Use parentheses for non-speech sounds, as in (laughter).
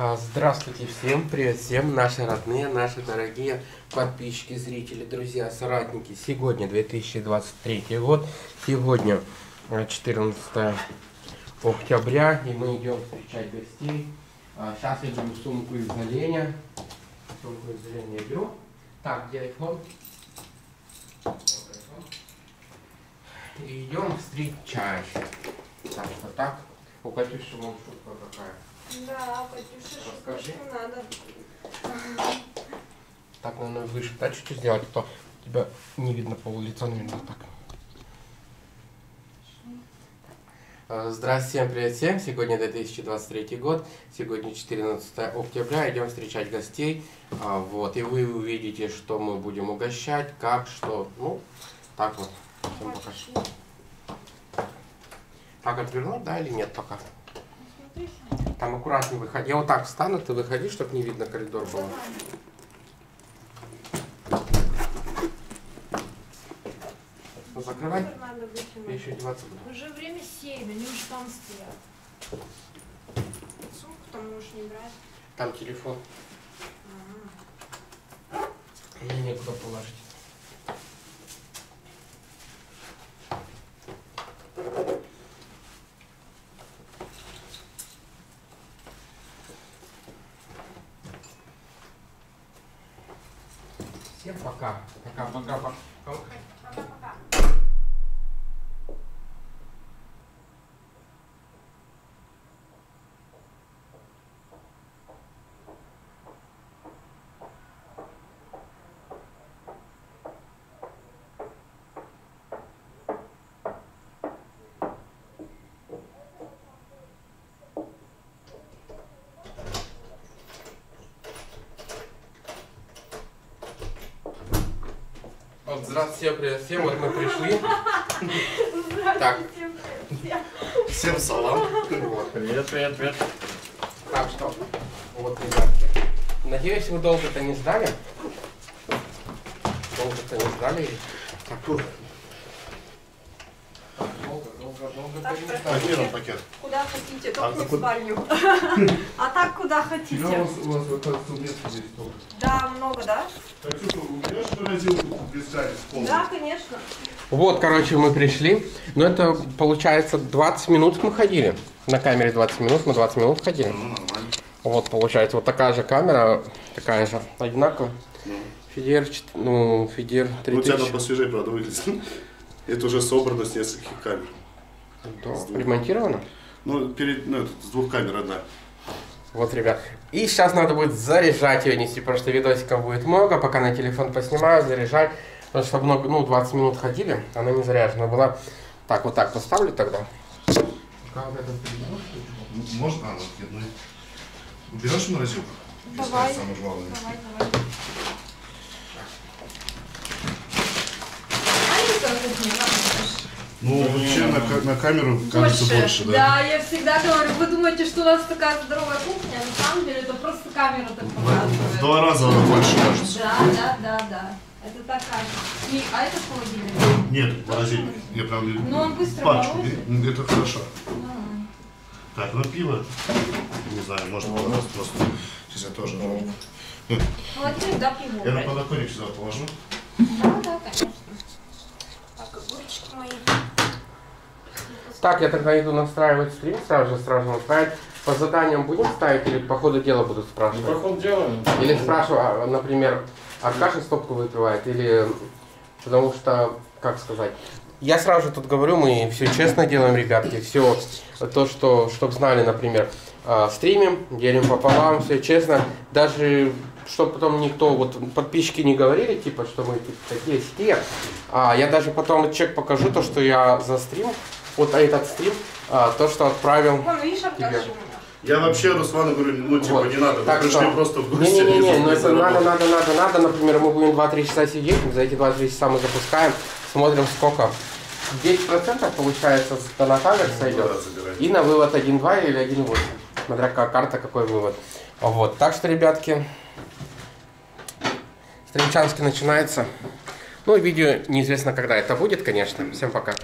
А, Здравствуйте всем, привет всем, наши родные, наши дорогие подписчики, зрители, друзья, соратники. Сегодня 2023 год, сегодня э, 14 октября, и мы идем встречать гостей. А, Сейчас я беру сумку из оленя, сумку из оленя беру. Так, где iPhone. И идем встречать. Так что так, у Катюши мол, шутка какая. Да, Катюша, Расскажи. что надо. Так, наверное, выше. Да, чуть-чуть сделать, а то тебя не видно пол лица, наверное, так. Э, Здравствуйте, всем привет всем. Сегодня 2023 год. Сегодня 14 октября. Идем встречать гостей. А, Вот, и вы увидите, что мы будем угощать, как, что. Ну, так вот. Всем пока. Так отвернуть, да, или нет пока? Там аккуратнее выходи. Я вот так встану, ты выходи, чтобы не видно коридор был. Ну, закрывай. Я еще одеваться буду. Уже время 7, они уже там стоят. Сумку-то можешь не брать. Там телефон. Мне некуда положить. Всем пока. Пока, Вот, здравствуйте, привет всем. Вот мы пришли. Так. Всем салам. Вот. Привет, привет, привет. Так что, вот, ребятки. Надеюсь, вы долго-то не ждали. Долго-то не ждали. Так, Так, ждали. Пакет. Куда хотите, А только не в куда- спальню. (laughs) А так куда хотите. у вас вот этот место здесь тоже. Да, много, да? Катюша, уберешь морозилку без пола? Да, конечно. Вот, короче, мы пришли. Но это, получается, 20 минут мы ходили. На камере 20 минут, мы 20 минут ходили. Ну, нормально. Вот, получается, вот такая же камера, такая же, одинаковая. Ну. Фидер, чет- ну, Фидер Ну, у тебя там 3000. посвежее, правда, выглядит. (laughs) Это уже собрано с нескольких камер. Да, ремонтировано. Ну, перед, ну, это, с двух камер одна. Вот, ребят. И сейчас надо будет заряжать ее нести, потому что видосиков будет много, пока на телефон поснимаю, заряжать. Потому что много, ну, 20 минут ходили, она не заряжена была. Так, вот так поставлю тогда. Ну, Можно? А, вот я думаю. Уберешь морозилку? Давай. Самое главное. Давай, давай. Как Ну, вообще на, ка- на камеру кажется больше, да? Да, я всегда говорю, вы думаете, что у нас такая здоровая кухня, а на самом деле это просто камера так В показывает. два раза она больше кажется. Да, да, да, да. Это так кажется. И, а это холодильник. Нет, морозильник. Я прям Ну, он быстро пачку. морозит. М, Это хорошо. М. Так, ну пиво. Не знаю, может положить просто. Сейчас я тоже. Холодильник, да, пиво Я на убрать. подоконник сюда положу. Да, да, конечно. Так, огурчики мои. Так, я тогда иду настраивать стрим, сразу же сразу настраивать. По заданиям будем ставить или по ходу дела будут спрашивать? По ходу дела. Или спрашиваю, а, например, Аркаша стопку выпивает, или потому что, как сказать, я сразу же тут говорю, мы все честно делаем, ребятки, все то, что, чтобы знали, например, а, стримим, делим пополам, все честно, даже чтобы потом никто, вот подписчики не говорили, типа, что мы типа, такие сякие, а я даже потом чек покажу, то, что я за стрим, вот этот стрим, а, то, что отправил Вон, видишь, Тебе. Я вообще Руслану говорю, ну типа Вот. не надо, Так вы что- пришли просто в гости. Не-не-не, но это заработать. надо, надо, надо, надо. Например, мы будем 2-3 часа сидеть, за эти 2-3 часа мы запускаем, смотрим сколько. 10% получается с донатаверса Ну да, забирай. И на вывод 1.2 или 1.8. Смотря какая карта, какой вывод. Вот. Так что, ребятки, стримчанский начинается. Ну, видео неизвестно, когда это будет, конечно. Всем пока.